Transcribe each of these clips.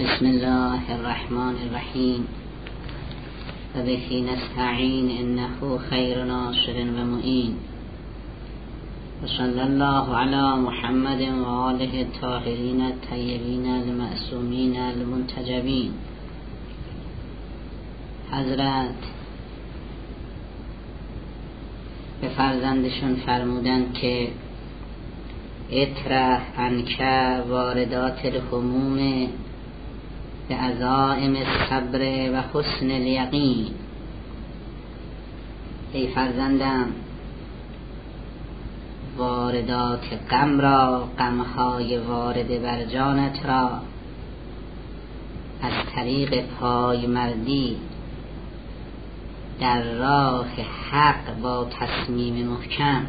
بسم الله الرحمن الرحیم. و بهی نستعین انه خیر ناصر و معین. و صلی الله علی محمد و آله الطاهرین الطیبین المعصومین المنتجبین. حضرت به فرزندشون فرمودند که اطرح انکه واردات الهموم به عزائم صبر و حسن الیقین ای فرزندم واردات غم را غمهای وارد بر جانت را. از طریق پای مردی در راه حق با تصمیم محکم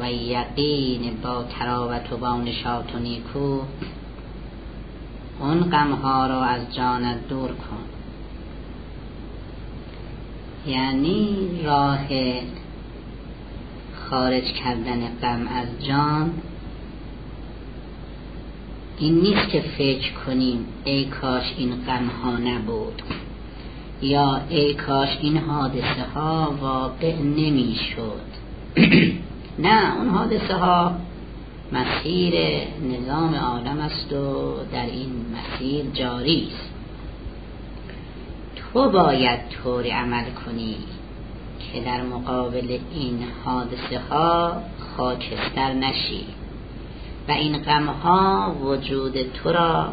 و یقین با تراوت و با نشاط و نیکو اون غمها رو از جانت دور کن. یعنی راه خارج کردن غم از جان. این نیست که فکر کنیم ای کاش این غم ها نبود یا ای کاش این حادثه ها واقع نمی شد نه اون حادثه ها مسیر نظام عالم است و در این مسیر جاری است. تو باید طوری عمل کنی که در مقابل این حادثه ها خاکستر نشی و این غم ها وجود تو را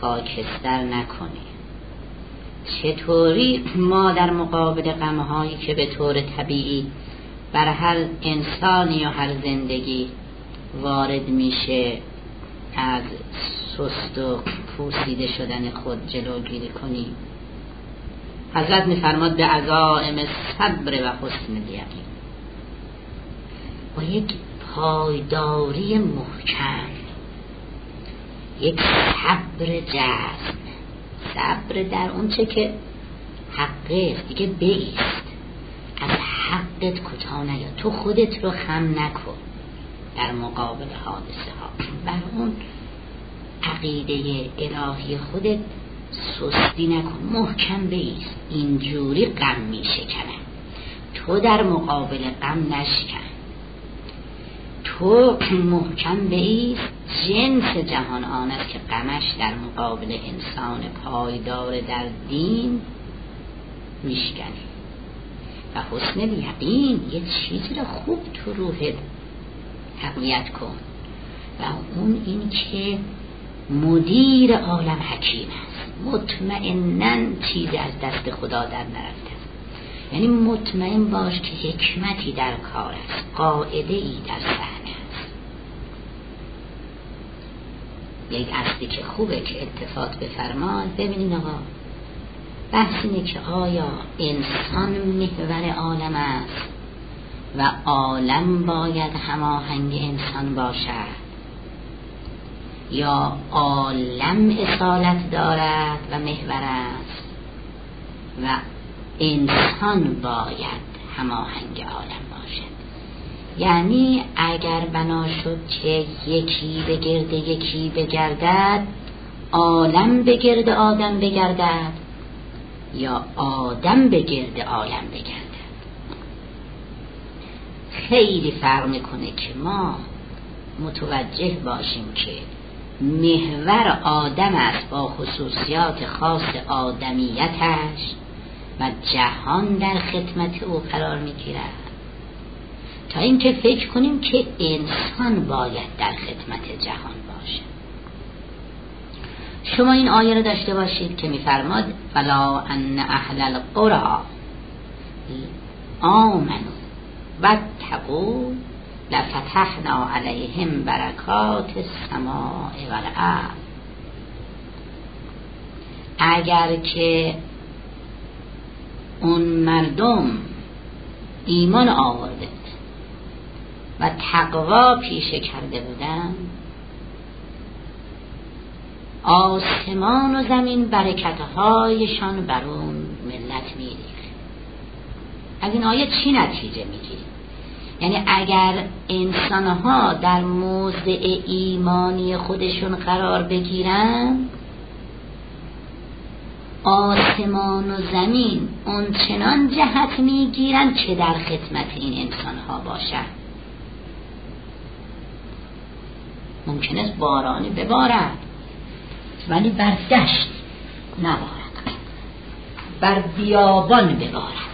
خاکستر نکنی چطوری ما در مقابل غم هایی که به طور طبیعی بر هر انسانی یا هر زندگی وارد میشه از سست و پوسیده شدن خود جلوگیری کنیم حضرت میفرماد به عزائم صبر و حسن یقین. با یک پایداری محکم یک صبر جزم صبر در اون چه که حقه دیگه بیست. از حقت کتا نیا؟ تو خودت رو خم نکن. در مقابل حادثه ها. بر اون عقیده الهی خودت سستی نکن. محکم بیست اینجوری غم می شکنن تو در مقابل غم نشکن. تو محکم بیست جنس جهان آن است که غمش در مقابل انسان پایدار در دین میشکنه. و حسن یقین یه چیزی رو خوب تو روحت تقویت کن. و اون این که مدیر عالم حکیم است. مطمئنا چیزی از دست خدا در نرفته. یعنی مطمئن باش که حکمتی در کار است. قاعده ای در صحنه است. یک اصلی که خوبه که التفات بفرماد. ببینید آقا بحث اینه که آیا انسان محور عالم است؟ و عالم باید هماهنگ انسان باشد. یا عالم اصالت دارد و محور است و انسان باید هماهنگ عالم باشد. یعنی اگر بنا شد که یکی به گرد یکی بگردد عالم به گرد آدم بگردد یا آدم به گرد عالم بگردد. خیلی فرق می‌کنه که ما متوجه باشیم که محور آدم است با خصوصیات خاص آدمیتش و جهان در خدمت او قرار می‌گیرد. تا اینکه فکر کنیم که انسان باید در خدمت جهان باشه. شما این آیه رو داشته باشید که میفرماد فلا ان اهل القرى آمنو واتقوا لفتحنا علیهم برکات السماء والارض اگر که اون مردم ایمان آورده و تقوا پیشه کرده بودن آسمان و زمین برکتهایشان بر اون ملت میریخت. از این آیه چی نتیجه می‌گیریم یعنی اگر انسان ها در موضع ایمانی خودشون قرار بگیرن آسمان و زمین اون چنان جهت می‌گیرن که در خدمت این انسان ها باشن. ممکن است بارانی ببارد ولی بر دشت نبارد. بر بیابان ببارد.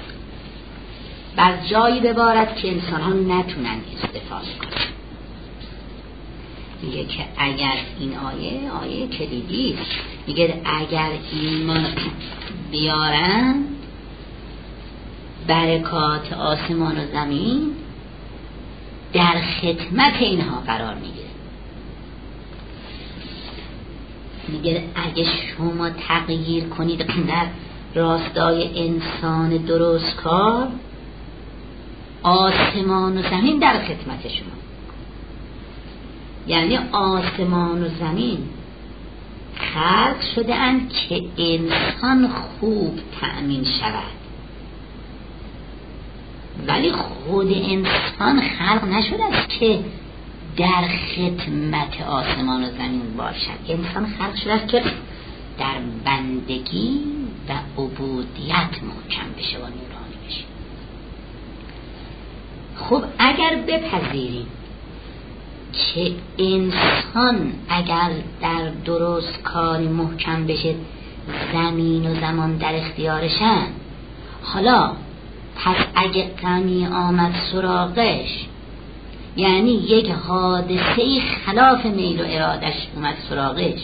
بر جایی ببارد که انسان ها نتونن استفاده کنند میگه که اگر این آیه آیه کلیدی میگه اگر ایمان بیارن برکات آسمان و زمین در خدمت اینها قرار می‌گیره. میگه اگه شما تغییر کنید در راستای انسان درست کار آسمان و زمین در خدمت شما. یعنی آسمان و زمین خلق شده اند که انسان خوب تأمین شود. ولی خود انسان خلق نشده است که در خدمت آسمان و زمین باشد. انسان خلق شده است که در بندگی و عبودیت محکم بشه و خب اگر بپذیریم که انسان اگر در درست کاری محکم بشه زمین و زمان در اختیارشن حالا پس اگه غمی آمد سراغش یعنی یک حادثه خلاف میل و ارادش اومد سراغش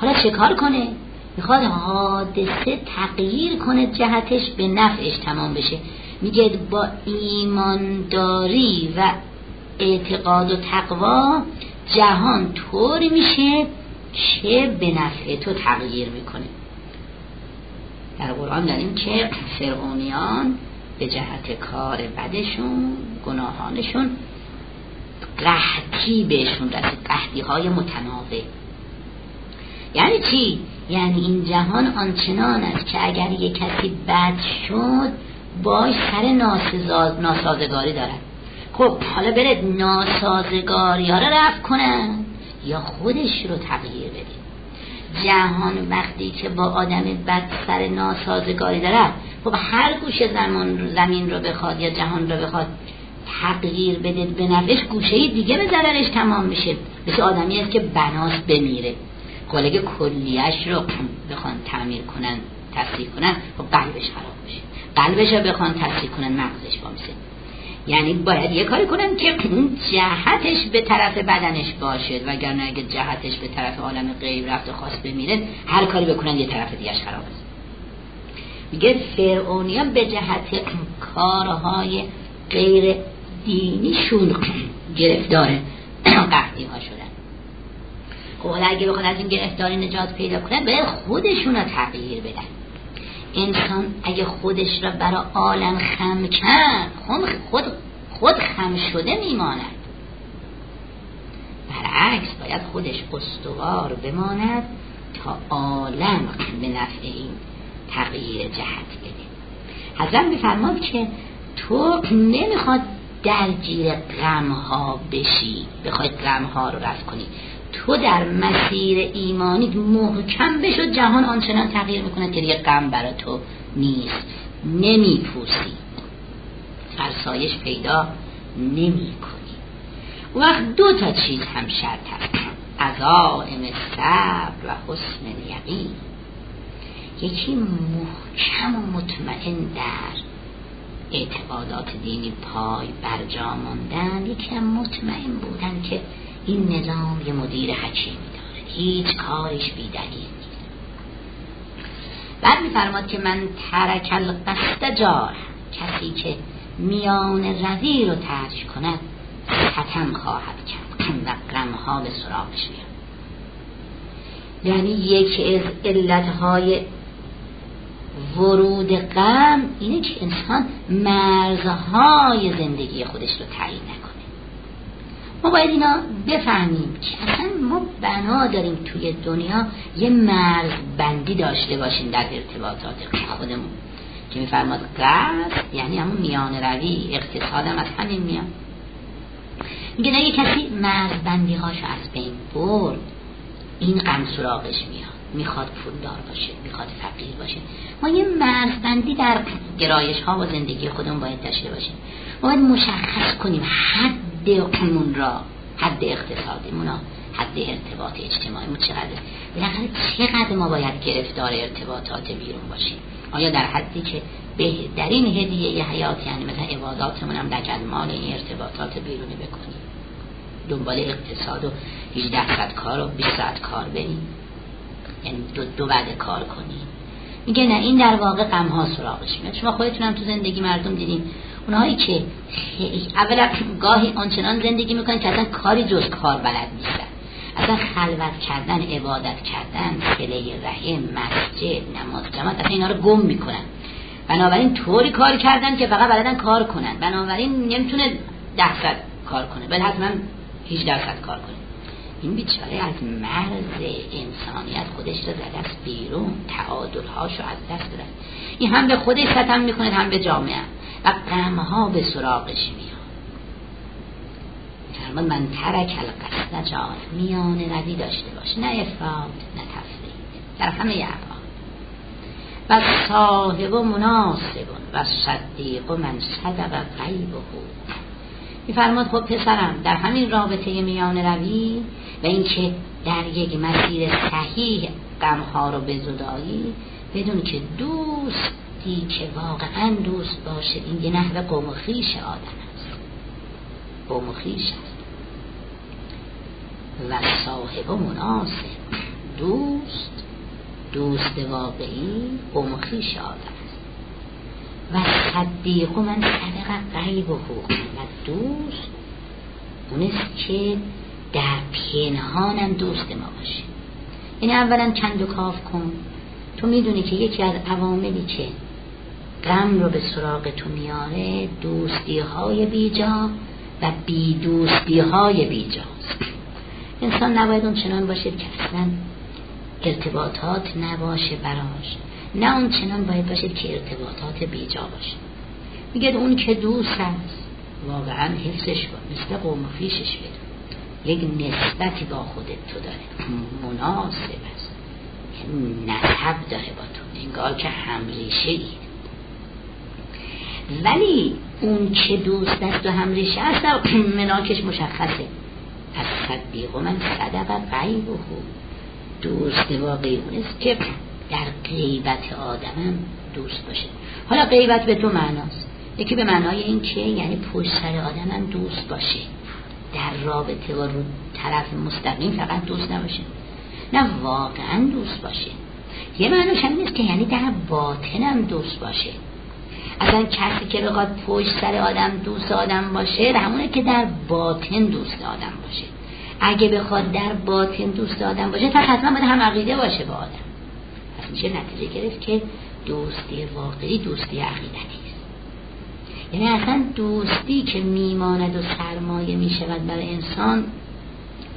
حالا چه کار کنه؟ می‌خواد حادثه تغییر کنه جهتش به نفعش تمام بشه میگه با ایمانداری و اعتقاد و تقوا جهان طوری میشه که به نفع تو تغییر می‌کنه در قرآن داریم که فرعونیان به جهت کار بدشون گناهانشون قحطی بهشون رسید قحطی های متناوع یعنی چی؟ یعنی این جهان آنچنان است که اگر یک کسی بد شد باش سر ناسازگاری دارد خب حالا برد ناسازگاری ها رو رفت کنن یا خودش رو تغییر بده. جهان وقتی که با آدم بد سر ناسازگاری داره خب هر گوشه زمان زمین رو بخواد یا جهان رو بخواد تغییر بده به نفعش گوشه دیگه به ضررش تمام میشه مثل آدمی است که بناس بمیره. خب کلیش رو بخوان تعمیر کنن تصریح کنن خب قلبش خراب. قلبش رو بخوان تصریح کنن مغزش بامیشه یعنی باید یه کاری کنن که اون جهتش به طرف بدنش باشد وگرنه اگه جهتش به طرف عالم غیب رفت و خواست بمیره هر کاری بکنن یه طرف دیگهش خراب است. میگه فرعونیان به جهت کارهای غیر دینیشون گرفتار قحطی ها شدن. خب حالا اگه بخواد از این گرفتاری نجات پیدا کنن باید خودشون رو تغییر بدن. انسان اگه خودش را برای عالم خم کرد خود خود خم شده میماند. برعکس باید خودش استوار بماند تا عالم به نفع این تغییر جهت بده. حضرت میفرماد که تو نمی‌خواد درگیر غم ها بشی بخوای غم ها رو رفت کنی. تو در مسیر ایمانی محکم بشو جهان آنچنان تغییر می‌کنه که دیگه غم برای تو نیست. نمیپوسی فرسایش پیدا نمی کنی وقت دو تا چیز هم شرط هست. عزائم صبر و حسن یقین. یکی محکم و مطمئن در اعتقادات دینی پای برجا ماندن یکی هم مطمئن بودن که این نظام یه مدیر حکیمی داره هیچ کارش بیدلیل نیست. بعد میفرماد که من ترک القصد جار کسی که میان روی رو ترک کند ختم خواهد کرد. و غمها به سراغش میاد یعنی یکی از علتهای ورود غم اینه که انسان مرزهای زندگی خودش رو تعیین ما باید اینا بفهمیم که اصلا ما بنا داریم توی دنیا یه مرز بندی داشته باشیم در ارتباطات خودمون. که میفرماد قصد یعنی همون میان روی اقتصادم از همین میان. میگه نه کسی مرزبندی هاشو از بین برد این غم سراغش میاد. می‌خواد پولدار باشه می‌خواد فقیر باشه. ما یه مرزبندی در گرایش ها و زندگی خودمون باید داشته باشیم. ما باید مشخص کنیم حد اون را حد اقتصادیمون حد ارتباط اجتماعی ما چقدر بالاخره چقدر ما باید گرفتار ارتباطات بیرون باشیم؟ آیا در حدی که بهترین هدیه یه حیات یعنی مثلا عباداتمون در مال این ارتباطات بیرونی بکنیم؟ دنبال اقتصاد و 18 ساعت کار و 20 ساعت کار بریم؟ یعنی دو, دو بعد کار کنیم؟ میگه نه این در واقع غم ها سراغش میاد. شما خودتون هم تو زندگی مردم دیدین اونهایی که اولا گاهی آنچنان زندگی می‌کنن که اصلا کاری جز کار بلد نیستن. اصلا خلوت کردن عبادت کردن سله رحم مسجد نماز جماعت اصلا اینا رو گم می‌کنن. بنابراین طوری کار کردن که فقط بلدن کار کنن. بنابراین نمی‌تونه ده کار کنه. بل حتما هیچ درصد کار کنه. این بیچاره از مرز انسانیت خودش رو زده بیرون تعادل هاشو از دست داره این هم به خودش ستم می‌کنه هم به جامعه. و ها به سراغش میاد. من ترک القصد جان. میان ردی داشته باشه نه افراد نه تفرید در همه ابعاد و صاحب و مناسب و صدیق و من صدق غیب و میفرماد خب پسرم در همین رابطه میان روی و اینکه در یک مسیر صحیح غمها رو بزدایی بدون که دوستی که واقعا دوست باشه. این یه نحو قوم خیش آدم است. قوم خیش است. و صاحب مناسب. دوست. دوست واقعی قوم خیش آدم و صدیق من صدق غیب و حقوق و دوست. اونست که در پنهانم دوست ما باشه. این اولا چند و کاف کن. تو می‌دونی که یکی از عواملی که غم رو به سراغ تو میاره دوستی های بیجا و بی دوستی های بیجاست انسان نباید اون چنان باشه که اصلا ارتباطات نباشه براش. نه اون چنان باید باشه که ارتباطات بیجا باشه. میگه اون که دوست هست واقعا حفظش کن. مثل قوم خیشش بده. یک نسبتی با خودت تو داره. مناسب است. نسب داره با تو. انگار که همریشه ای ولی اون که دوست است و همریشه است مناکش مشخصه. از صدیق من صدق غیب و دوست واقعی اونست که در غیبت آدمم دوست باشه. حالا غیبت به تو معناست. یکی به معنای این که یعنی پشت سر آدمم دوست باشه. در رابطه و رو طرف مستقیم فقط دوست نباشه. نه واقعا دوست باشه. یه معنیش هم نیست که یعنی در باطنم دوست باشه. اصلا کسی که بخواد پشت سر آدم دوست آدم باشه همونه که در باطن دوست آدم باشه. اگه بخواد در باطن دوست آدم باشه تا حتما باید هم عقیده باشه با آدم. پس میشه نتیجه گرفت که دوستی واقعی دوستی عقیدتی است. یعنی اصلا دوستی که میماند و سرمایه می‌شود برای انسان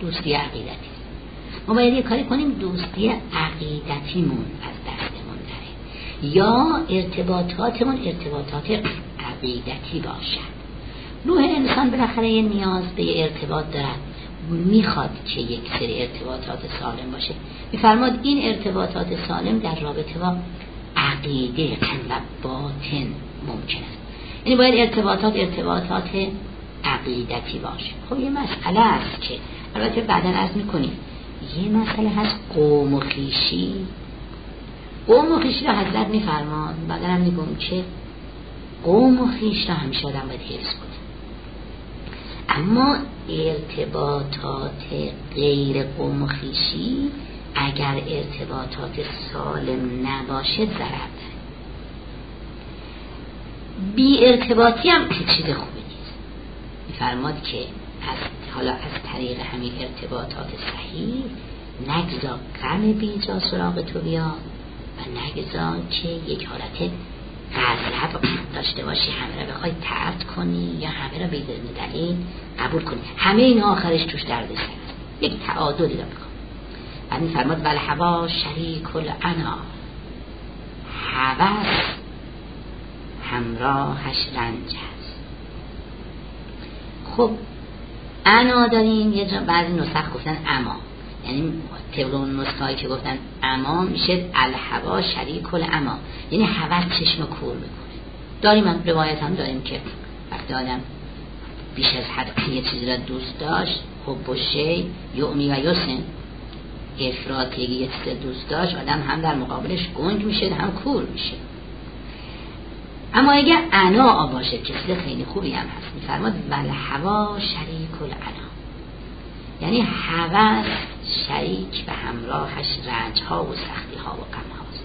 دوستی عقیدتی ما باید یه کاری کنیم دوستی عقیدتیمون از نره یا ارتباطاتمون ارتباطات عقیدتی باشد. روح انسان بالاخره یه نیاز به ارتباط دارد. می‌خواد که یک سری ارتباطات سالم باشه. میفرماد این ارتباطات سالم در رابطه با عقیده و باطن ممکن است. یعنی باید ارتباطات ارتباطات عقیدتی باشه. خب یه مسئله است که البته بعدا از می‌کنیم. یه مسئله هست قوم و خیشی قوم و خیشی رو حضرت میفرمان بعدا هم میگم که قوم و خیش رو همیشه آدم باید حفظ کنه. اما ارتباطات غیر قوم خیشی اگر ارتباطات سالم نباشه ضرر بی ارتباطی هم چیز خوبی نیست. میفرماد که از حالا از طریق همین ارتباطات صحیح نگذار غم بیجا سراغ تو بیا و نگذار که یک حالت غضب داشته باشی همه را بخوای ترد کنی یا همه را بدون دلیل قبول کنی. همه این آخرش توش درد سر. یک تعادلی را بکن. بعد میفرماد بل هوا شریک انا هوس همراهش رنج هست خب انا داریم یه جا بعضی نسخ گفتن اما. یعنی طبق اون نسخه که گفتن اما میشه الهوا شریک اما یعنی هوس چشم کور می‌کنه. داریم هم روایت هم داریم که وقتی آدم بیش از حد یه چیزی را دوست داشت حب و شی یعمی و یسن افراد یه چیز دوست داشت آدم هم در مقابلش گنگ میشه هم کور میشه. اما اگر انا باشه چیز خیلی خوبی هم هست. میفرماد ول هوا شریک الانا. یعنی هوس شریک به همراهش رنج ها و سختی ها و غم هاست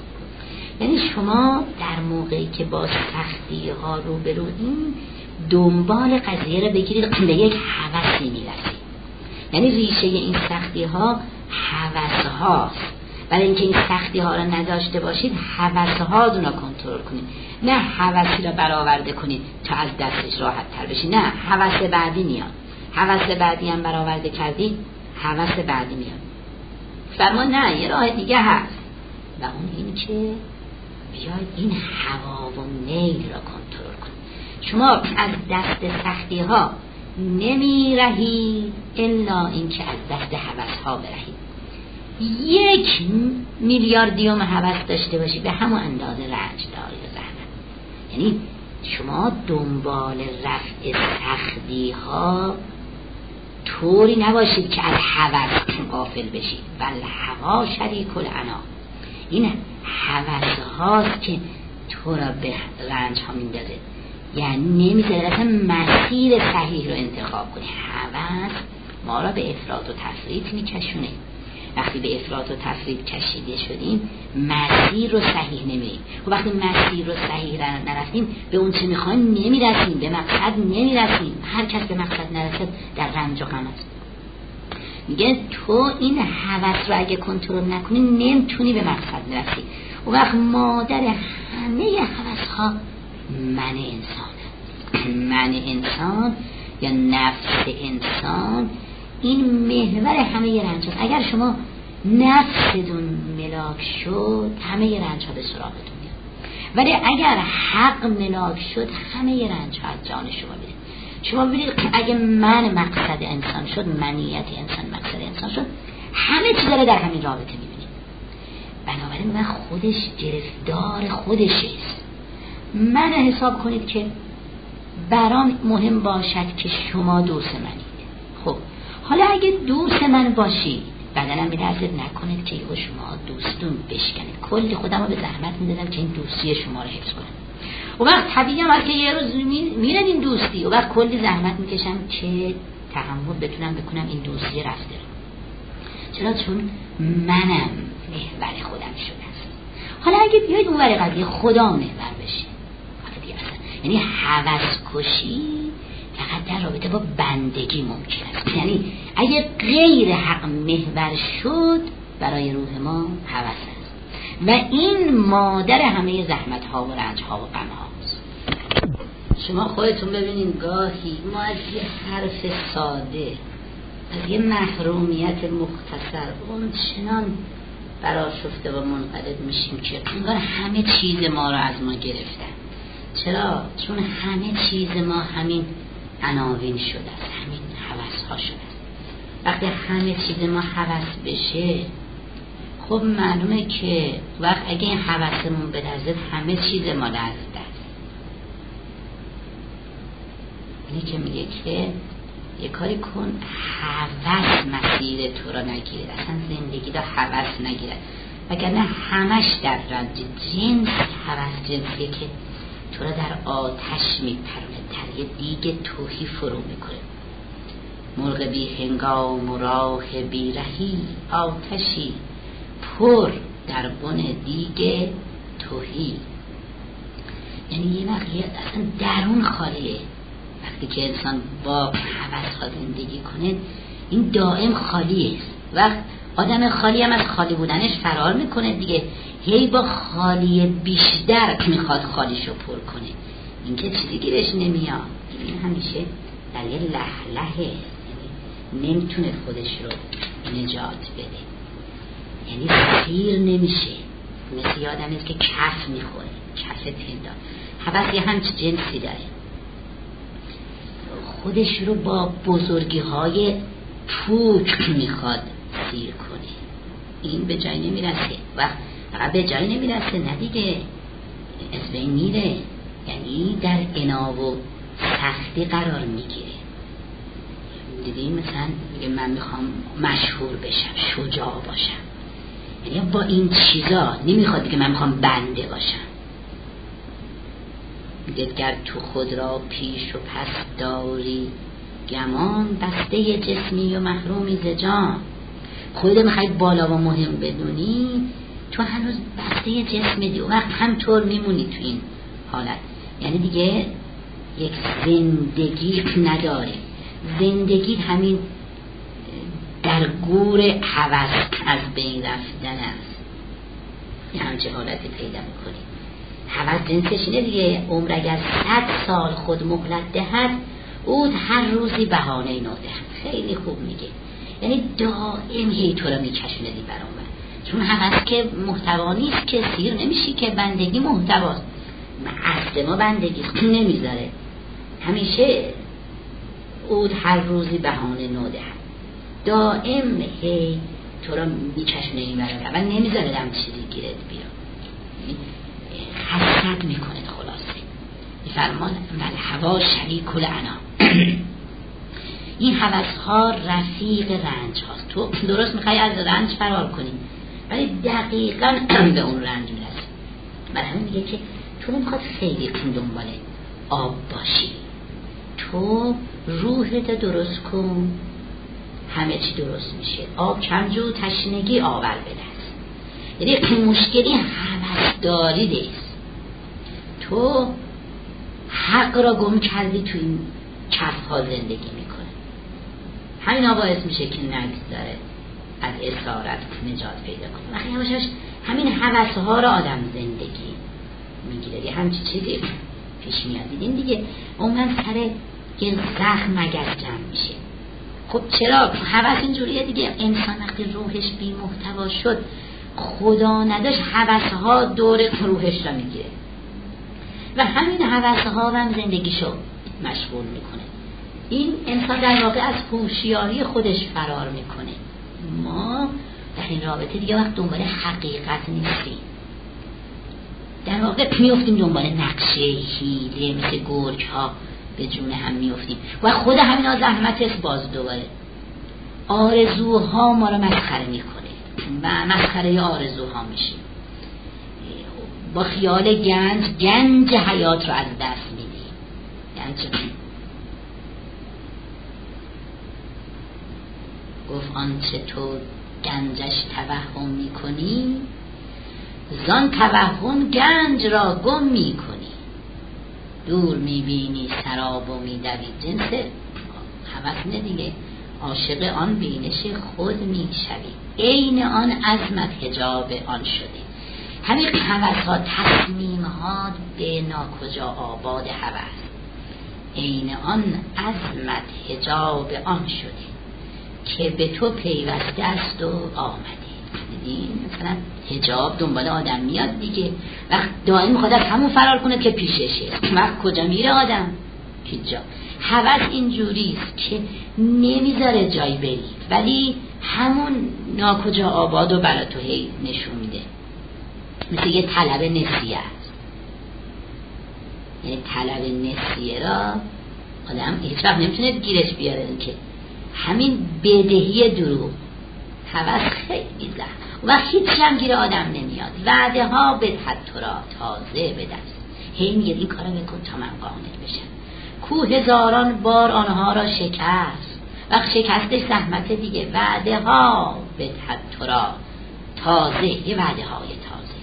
یعنی شما در موقعی که با سختی ها رو این دنبال قضیه رو بگیرید به یک هوسی می‌رسید. یعنی ریشه این سختی ها هوس هاست برای اینکه این سختی ها رو نداشته باشید هوس ها رو کنترل کنید. نه هوسی را برآورده کنید تا از دستش راحت تر بشید. نه هوس بعدی میاد. هوس بعدی هم برآورده کردی هوس بعدی میاد. فرما نه یه راه دیگه هست. و اون این که بیاید این هوا و میل را کنترل کنید. شما از دست سختی ها نمی رهید الا اینکه از دست هوس ها برهید یک میلیاردیوم هوس داشته باشی به همون اندازه رنج داری و یعنی شما دنبال رفع سختی ها طوری نباشید که از هوس غافل بشید. بل هوا شریک انا این هوس هاست که تو را به رنج ها میندازه. یعنی نمی‌ذاره اصلا مسیر صحیح رو انتخاب کنی هوس ما را به افراد و تفرید میکشونه وقتی به افراد و تفرید کشیده شدیم مسیر رو صحیح نمیریم و وقتی مسیر رو صحیح نرفتیم به اون چه می‌خوایم؟ نمی‌رسیم. به مقصد نمی‌رسیم. هر کس به مقصد نرسد در رنج و غم است میگه تو این حوث رو اگه کنترل نکنی نمی‌تونی به مقصد نرسی. و وقت مادر همه حوث ها من انسان من انسان یا نفس انسان این محور همه رنج هست اگر شما نفستون ملاک شد همه رنج ها به سراغتون میاد. ولی اگر حق ملاک شد همه رنج ها از جان شما میره شما ببینید اگه من مقصد انسان شد منیت انسان مقصد انسان شد همه چیز رو در همین رابطه می‌بینید. بنابراین من خودش گرفتار خودشه. من حساب کنید که برام مهم باشد که شما دوست منید. خب حالا اگه دوست من باشی بدنم میلرزه نکنید که یهو شما دوستون بشکنید کلی خودم رو به زحمت می‌دادم که این دوستی شما رو حفظ کنم. و وقت طبیعی هم که یه روز میرد این دوستی و وقت کلی زحمت می‌کشم که تحمل بتونم بکنم این دوستی رفته. رو چرا؟ چون منم محور خودم شده است. حالا اگه بیاید اون قضیه خدا محور بشه. یعنی حوض کشی فقط در رابطه با بندگی ممکن است. یعنی اگه غیر حق محور شد برای روح ما حوث است. و این مادر همه زحمت ها و رنج ها و غم هاست شما خودتون ببینید گاهی ما از یه حرف ساده از یه محرومیت مختصر اون چنان شفته و منقلب میشیم که انگار همه چیز ما رو از ما گرفتن. چرا؟ چون همه چیز ما همین عناوین شده است. همین حوث ها شده است. وقتی همه چیز ما حوث بشه خب معلومه که وقت اگه این حوثمون بدرزه همه چیز ما لرزده است. اینی که میگه که یه کاری کن حوث مسیر تو را نگیره. اصلا زندگی دا حوث نگیره. وگرنه همش در رنج جنس حوث جنسیه که تو را در آتش میپرونه در یه دیگ توهی فرو می‌کنه مرغ بی هنگام و راه بی رهی آتشی پر در بن دیگ توهی یعنی یه مقیه اصلا درون خالیه. وقتی که انسان با ها زندگی کنه این دائم خالیه. وقت آدم خالی هم از خالی بودنش فرار می‌کنه دیگه. هی با خالی بیشتر می‌خواد خالیشو پر کنه. این که چیزی گیرش نمیاد. این همیشه در یه لحلهه. یعنی نمی‌تونه خودش رو نجات بده. یعنی سیر نمیشه. مثل یادم که کف می‌خوره. کف تندان حبس یه همچه جنسی داره. خودش رو با بزرگی های پوک می‌خواد سیر کنه. این به جای نمی‌رسه. و فقط به جای نمی‌رسه. نه دیگه. از بین میره. یعنی در انا و سختی قرار می‌گیره. دیدین مثلا میگه من می‌خوام مشهور بشم شجاع باشم. یعنی با این چیزا نمی‌خواد که من می‌خوام بنده باشم. دلگر تو خود را پیش و پس داری گمان بسته جسمی و محرومی ز جان. خودت می‌خوای بالا و مهم بدونی تو هنوز بسته جسم دی. و وقت همطور میمونی تو این حالت. یعنی دیگه یک زندگی نداره. زندگی همین در گور حوض از بین رفتن است. یه همچه حالتی پیدا می‌کنی. حوض جنسش اینه دیگه. عمر اگر صد سال خود مهلت دهد او هر روزی بهانه نوده خیلی خوب میگه. یعنی دائم هی تو رو میکشونه دی برام. چون هست که محتوا نیست که سیر نمیشی که بندگی محتواست. اصل ما بندگی نمی‌ذاره. همیشه اود هر روزی بهانه نوده دائم هی تو را میچشنه این برای و نمی‌ذاره دم چیزی گیرد بیا حسد می‌کنه خلاصه. فرمان من هوا شریک کل انا این حوث ها رفیق رنج هاست تو درست می‌خوای از رنج فرار کنی. ولی دقیقا به اون رنج می‌رسی. برای همین میگه که تو نمی‌خواد خیلی دنبال آب باشی. تو روحت درست کن. همه چی درست میشه. آب کمجو تشنگی آور دست. یعنی مشکلی داری دیست تو حق را گم کردی تو این کف ها زندگی می‌کنه همین باعث میشه که نگذاره از اسارت نجات پیدا کنه. همین حوث ها را آدم زندگی می‌گیره. یه همچی چیزی پیش میاد. دیدین دیگه؟ من سر یه زخم مگس جمع میشه. خب چرا؟ حوث اینجوریه دیگه. انسان وقتی روحش بی محتوا شد خدا نداشت حوث ها دور روحش را می‌گیره. و همین حوث ها هم زندگیشو مشغول می‌کنه. این انسان در واقع از هوشیاری خودش فرار می‌کنه. ما در این رابطه دیگه وقت دنبال حقیقت نیستیم. در واقع میفتیم دنبال نقشه هیله مثل گرگ ها به جون هم میفتیم و خود همین زحمت است باز دوباره. آرزوها ما رو مسخره می‌کنه. و مسخره آرزوها میشیم. با خیال گنج گنج حیات رو از دست میدیم. یعنی گفت آنچه تو گنجش توهم می‌کنی زان توهم گنج را گم می‌کنی. دور می‌بینی سراب و میدوی جنس حوث نه دیگه. عاشق آن بینش خود می‌شوی. عین آن عظمت هجاب آن شده. همین حوث ها تصمیم ها به ناکجا آباد حوث عین آن عظمت هجاب آن شده که به تو پیوسته است و آمده. دیدین مثلا هجاب دنبال آدم میاد دیگه. وقت دائم می‌خواد از همون فرار کنه که پیششه. وقت کجا میره آدم؟ هیچ حوض این است که نمی‌ذاره جای بری. ولی همون ناکجا آباد و برا تو هی نشون میده. مثل یه طلب نسیه. است یعنی طلب نسیه را آدم هیچ وقت نمی‌تونه گیرش بیاره که. همین بدهی دروغ. حوض خیلی زخم و هیچ هم گیر آدم نمیاد. وعده ها به تو را تازه به دست. هی میگه این کارو بکن تا من قانع بشم. کو هزاران بار آنها را شکست. وقت شکستش زحمت دیگه. وعده ها به تو را تازه. یه وعده های تازه.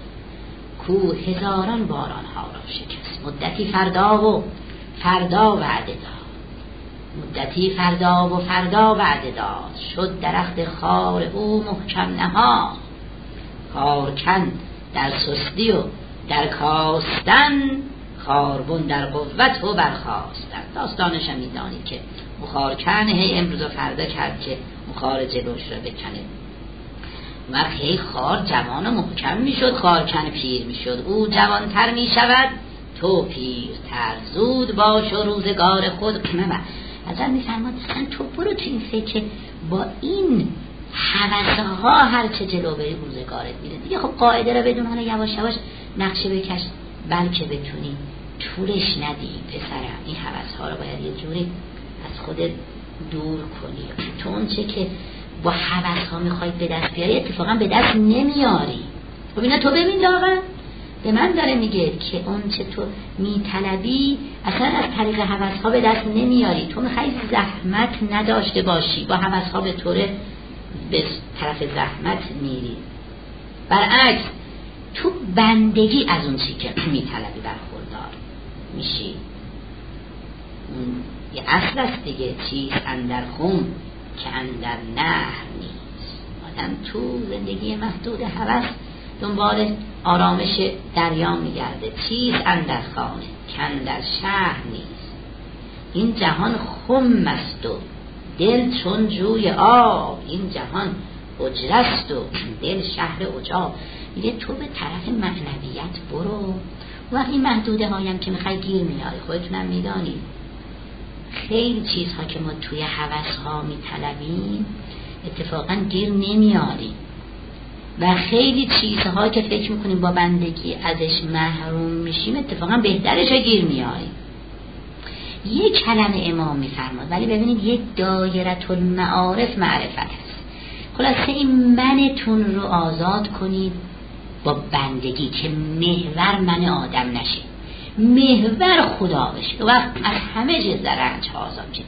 کو هزاران بار آنها را شکست. مدتی فردا و فردا وعده دار. مدتی فردا و فردا وعده داد شد درخت خار او محکم نها کارکن در سستی و در کاستن خاربون در قوت و برخواستن داستانش هم میدانی که مخارکن هی امروز و فردا کرد که مخار جلوش رو بکنه. و هی خار جوان و محکم می‌شد خارکن پیر می‌شد. او جوانتر می‌شود تو پیرتر زود باش و روزگار خود. ازت میفرماد اصلا تو برو تو این فکر. با این حوثها هر چه جلو بری روزگارت میره. دیگه خب قاعده رو بدون حالا یواش یواش نقشه بکش بلکه بتونی طولش ندی پسرم این حوث رو باید یه جوری از خودت دور کنی. تو اون چه که با حوث ها می‌خوای به دست بیاری اتفاقا به دست نمیاری. خب اینا تو ببین داغن به من داره میگه که اون چه تو میطلبی اصلا از طریق حوث ها به دست نمیاری. تو می‌خوای زحمت نداشته باشی. با حوث ها به طور به طرف زحمت میری. برعکس تو بندگی از اون چی که میطلبی برخوردار میشی. یه اصل است دیگه چیز اندر خون که اندر نهر نیست. آدم تو زندگی محدود حوث دنبال آرامش دریا میگرده. چیز اندر خانه که اندر شهر نیست. این جهان خم است و دل چون جوی آب این جهان اجرست و دل شهر اجاب. میگه تو به طرف معنویت برو. و این محدوده هایم که می‌خوای گیر میاری خودتونم می‌دانید خیلی چیزها که ما توی حوث ها میطلبیم اتفاقا گیر نمیاریم و خیلی چیزها که فکر می‌کنیم با بندگی ازش محروم میشیم اتفاقا بهترش گیر میاریم یک کلمه امام میفرماد. ولی ببینید یک دایرت المعارف معرفت هست. خلاصه این منتون رو آزاد کنید با بندگی که محور من آدم نشه. محور خدا بشه. و از همه جز رنج آزاد شد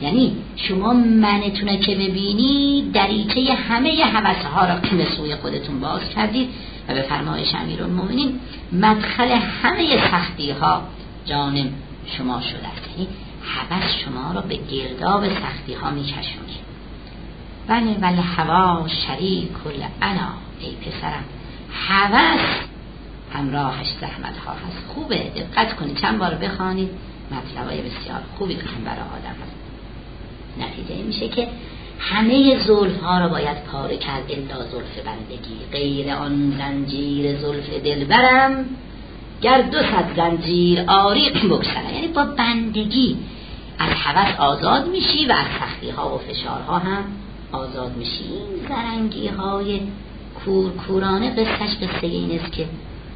یعنی شما منتونه که ببینید دریچه همه حوثه ها را به سوی خودتون باز کردید و به فرمایش امیر المومنین مدخل همه سختی ها جانب شما شده است یعنی حوث شما را به گرداب سختی ها می کشونید بله بله هوا شریک کل انا ای پسرم. حوث همراهش زحمت ها هست خوبه دقت کنید چند بار بخوانید مطلبای بسیار خوبی هم برای آدم هست. نتیجه میشه که همه زلف ها را باید پاره کرد الا زلف بندگی. غیر آن زنجیر زلف دلبرم. گر دو صد زنجیر آری بکسنه یعنی با بندگی از حوث آزاد میشی و از سختی ها و فشارها هم آزاد میشی. این زرنگی های کورکورانه قصهش قصه این است که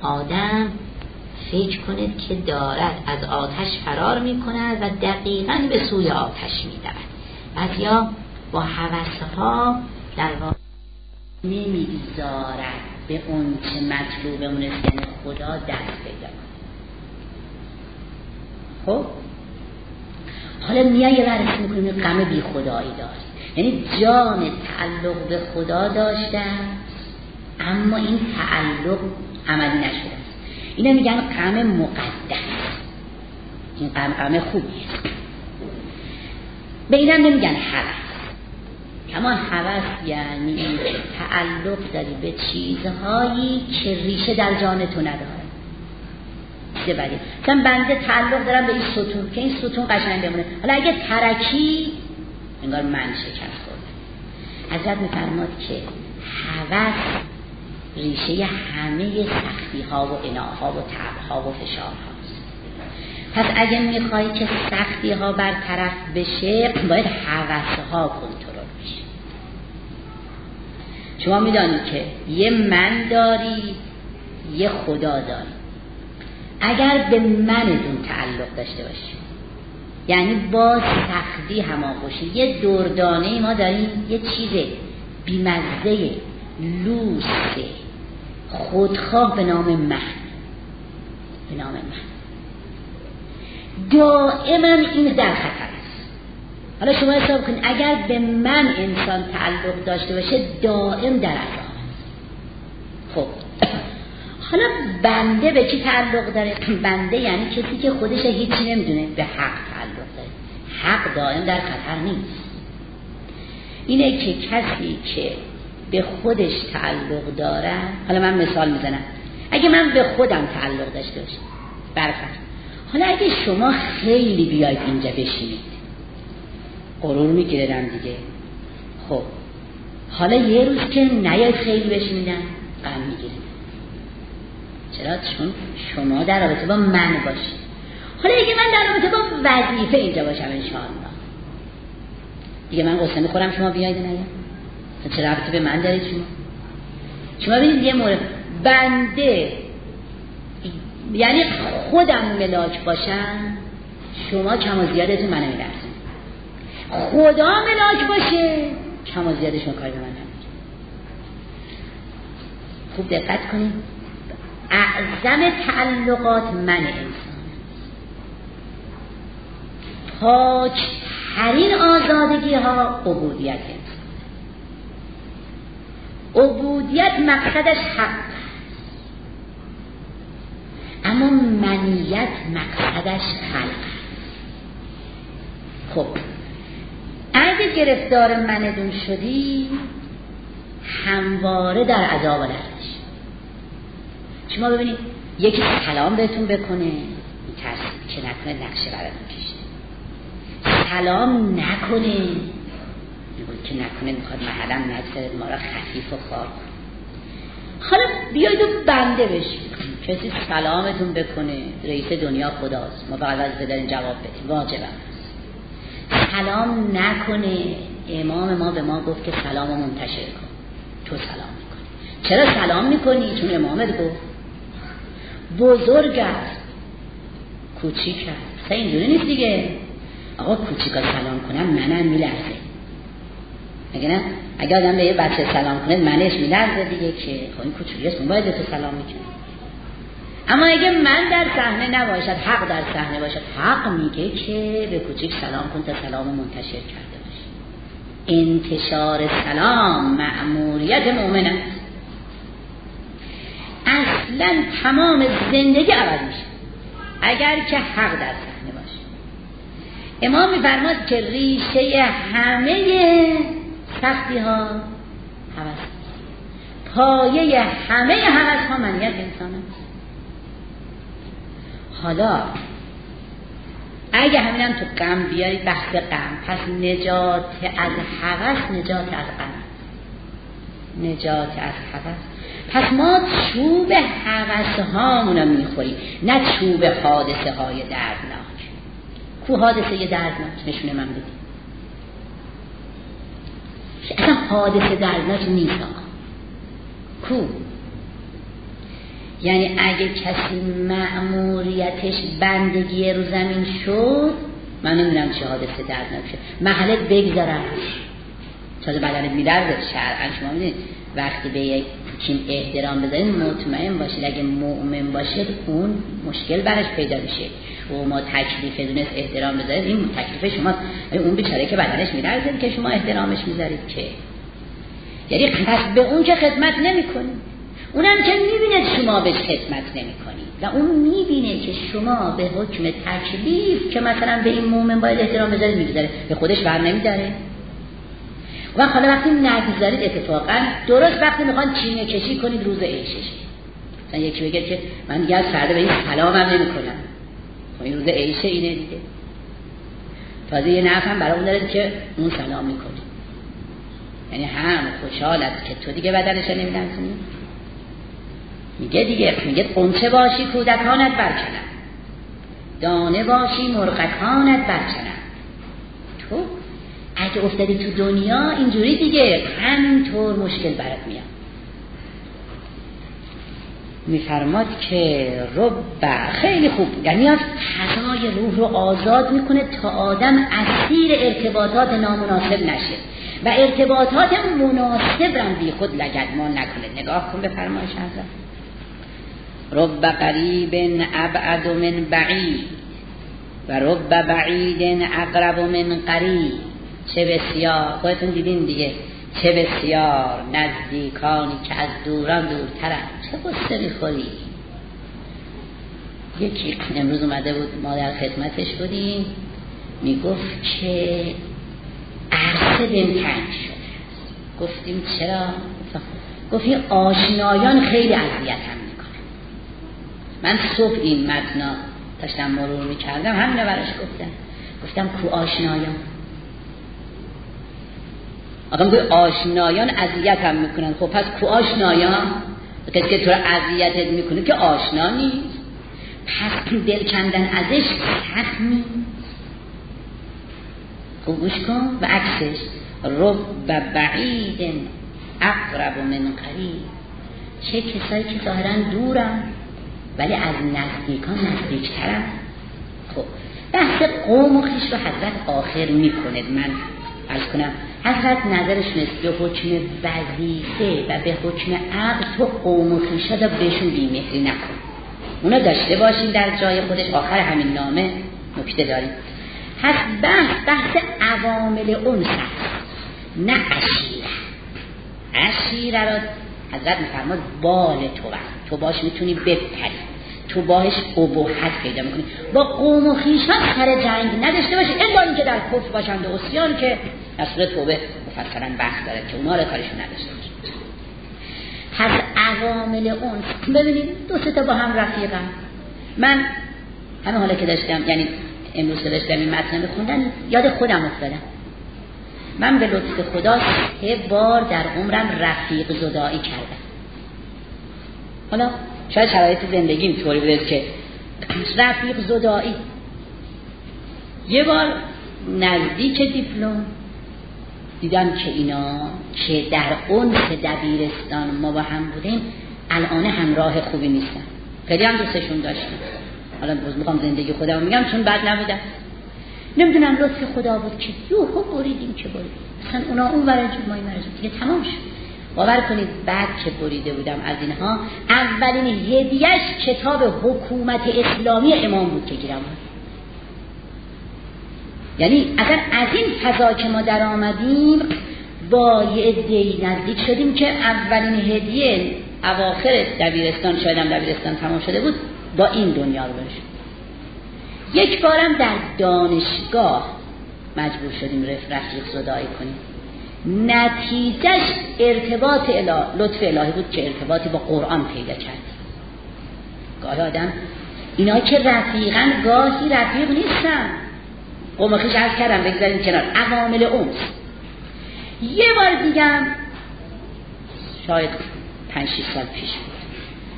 آدم فکر کنید که دارد از آتش فرار می کند و دقیقا به سوی آتش می دود یا با حوثها در واقع نمی‌گذارد به اون چه مطلوب اون یعنی خدا دست پیدا خب؟ حالا میای یه بررسی می‌کنیم غم بی خدایی داشت یعنی جان تعلق به خدا داشته اما این تعلق عملی نشده. است اینو میگن غم مقدس. این غم غم خوبیه. به اینم نمیگن حوث کما حوث یعنی تعلق داری به چیزهایی که ریشه در جان تو نداره ببرید مثلا بنده تعلق دارم به این ستون که این ستون قشنگ بمونه. حالا اگه ترکی انگار من شکست خورده حضرت میفرماد که حوث ریشه همه سختی ها و اناها و تعب ها و فشار هاست پس اگه میخوایی که سختی ها برطرف بشه باید حوث ها کنترل شما می‌دانید که یه من داری یه خدا داری. اگر به منتون تعلق داشته باشی یعنی با سختی هماغوشی یه دردانه ما داریم یه چیز بیمزه لوسه خودخواه به نام من. به نام من. دائما این در خطر. حالا شما حساب کنید اگر به من انسان تعلق داشته باشه دائم در عذاب خب. حالا بنده به کی تعلق داره؟ بنده یعنی کسی که خودش هیچی نمی‌دونه به حق تعلق داره. حق دائم در خطر نیست. اینه که کسی که به خودش تعلق داره حالا من مثال می‌زنم. اگه من به خودم تعلق داشته باشم برفر حالا اگه شما خیلی بیاید اینجا بشینید قرور میگیردم دیگه. خب. حالا یه روز که نیاید خیلی بشینیدن غم می‌گیرید چرا؟ چون شما در رابطه با من باشید حالا اگه من در رابطه با وظیفه اینجا باشم انشاءالله. دیگه من قصه می‌خورم شما بیاید نگه چه ربطی به من دارید شما؟ شما ببینید یه مورد. بنده یعنی خودم ملاک باشم شما کم و زیادتون منو میدرسید خدا ملاک باشه. کم و زیادشون کاری من خوب دقت کنید اعظم تعلقات من انسان. پاکترین آزادگی ها عبودیت انسان. عبودیت مقصدش حق اما منیت مقصدش خلق خب اگه گرفتار مندون شدی همواره در عذاب لرزش شما ببینید یکی سلام بهتون بکنه ترس که نکنه نقشه براتون کشته سلام نکنه. که نکنه می‌خواد محلم نگذارد ما را خفیف و خار حالا بیاید و بنده بشید کسی سلامتون بکنه رئیس دنیا خداست. ما فقط از داریم جواب بدیم. واجب سلام نکنه. امام ما به ما گفت که سلام منتشر کن. تو سلام می‌کنی. چرا سلام می‌کنی؟ چون امامت گفت. بزرگ است. کوچیک است. خیلی اینجوری نیست دیگه. آقا کوچیکا سلام کنم منم میلرزه. اگه نه؟ اگه آدم به یه بچه سلام کنه منش میلرزه دیگه که. خب این کوچیکی است. باید تو سلام می‌کنه. اما اگه من در صحنه نباشد حق در صحنه باشد حق میگه که به کوچیک سلام کن تا سلام منتشر کرده باشه. انتشار سلام معموریت مؤمن است. اصلا تمام زندگی عوض میشه. اگر که حق در صحنه باشه. امام میفرماد که ریشه همه سختی ها حوث پایه همه حوث ها منیت انسان است. حالا اگه همینم تو غم بیاری بحث غم. پس نجات از حوث نجات از غم نجات از حوث پس ما چوب حوث هامون می‌خوریم نه چوب حادثه های دردناک. کو حادثه دردناک نشونه من بدید اصلا حادثه دردناک نیست کو؟ یعنی اگه کسی معموریتش بندگی رو زمین شد من نمی‌دونم چه حادثه دردناک شد. محله بگذارم. تازه بدن میدرد شرعا شما می‌دونید وقتی به یک کیم احترام بذارید مطمئن باشید. اگه مؤمن باشید اون مشکل برش پیدا میشه. و ما تکلیف دونست احترام بذارید. این تکلیف شما اون بیچاره که بدنش میدرزه که شما احترامش می‌ذارید که. یعنی پس به اون که خدمت نمی‌کنید. اونم که می‌بینه شما به خدمت نمی و اون می‌بینه که شما به حکم تکلیف که مثلا به این مومن باید احترام بذارید می‌گذاره. به خودش بر نمیداره. و حالا وقتی نگذارید اتفاقا درست وقتی می‌خوان چینه کشی کنید روز عیشش مثلا یکی بگه که من دیگه از به این سلام هم نمی کنم خب این روز عیشه اینه دیگه. تازه یه نفهم برای اون داره که اون سلام می‌کنه. یعنی هم خوشحال است که تو دیگه بدنش نمیدن میگه دیگه میگه قنچه باشی کودکانت برکنم دانه باشی مرغکانت برکنم تو اگه افتادی تو دنیا اینجوری دیگه همینطور مشکل برات میاد. میفرماد که رب خیلی خوب یعنی از فضای روح رو آزاد می‌کنه تا آدم اسیر ارتباطات نامناسب نشه. و ارتباطات مناسب رو بی خود ما نکنه. نگاه کن به فرمایش حضرت. رب قریب ابعد من بعید و رب بعید اقرب من قریب. چه بسیار خودتون دیدین دیگه. چه بسیار نزدیکانی که از دوران دورترن. چه قصه می‌خوری یکی امروز اومده بود ما در خدمتش بودیم. می‌گفت که عرصه بهم تنگ شد. گفتیم چرا؟ گفت آشنایان خیلی اذیتم من صبح این متنا داشتم مرور می‌کردم همین براش گفتم. گفتم کو آشنایان؟ آقا میگه آشنایان اذیت هم می‌کنن. خب پس کو آشنایان؟ کسی که تو اذیتت می‌کنه که آشنا نیست. پس دل کندن ازش سخت خوب گوش کن. و عکسش. رب بعید اقرب من قریب. چه کسایی که ظاهرا دورن. ولی از نزدیکان نزدیکترن خب بحث قوم و خیش رو حضرت آخر می‌کنه. من از کنم حضرت نظرشون است به حکم وظیفه و به حکم عقل تو قوم و خیشا دا بهشون بیمهری نکن. اونا داشته باشین در جای خودش. آخر همین نامه نکته داریم. هست بحث بحث عوامل اونس نه اشیره اشیره را حضرت میفرماد بال تو تو باش می‌تونی بپری. تو باش ابهت پیدا می‌کنی. با قوم و خیشان سر جنگ نداشته باشی. الا اینکه در کفر باشند و اسیان که در صورت توبه مفصلا بحث داره که اونا رو کارشون نداشته باشی پس عوامل اون ببینید دو سه تا با هم رفیقم من همه حالا که داشتم یعنی امروز داشتم این متن بخوندن یاد خودم افتادم. من به لطف خدا سه بار در عمرم رفیق زدایی کردم. حالا شاید شرایط زندگیم طوری بوده که رفیق زدایی یه بار نزدیک دیپلم دیدم که اینا که در اونس دبیرستان ما با هم بودیم الان همراه خوبی نیستن. خیلی هم دوستشون داشتم حالا باز می‌خوام زندگی خودم میگم چون بد نبودم. نمی‌دونم لطف خدا بود که. یوهو بریدیم که بریدیم مثلا اونا اون ورجون ما این دیگه تمام شد. باور کنید بعد که بریده بودم از اینها. اولین هدیهش کتاب حکومت اسلامی امام بود که گیرم یعنی اگر از این فضا که ما در آمدیم با یه دی نزدیک شدیم که اولین هدیه اواخر دبیرستان شایدم دبیرستان تمام شده بود با این دنیا رو برشیم یک بارم در دانشگاه مجبور شدیم رف رفیق زدایی کنیم. نتیجهش ارتباط اله... لطف الهی بود که ارتباطی با قرآن پیدا کرد. گاهی آدم اینا که رفیقن گاهی رفیق نیستن. قومخیش عرض کردم بگذاریم کنار. عوامل اون یه بار دیگم شاید پنج سال پیش بود.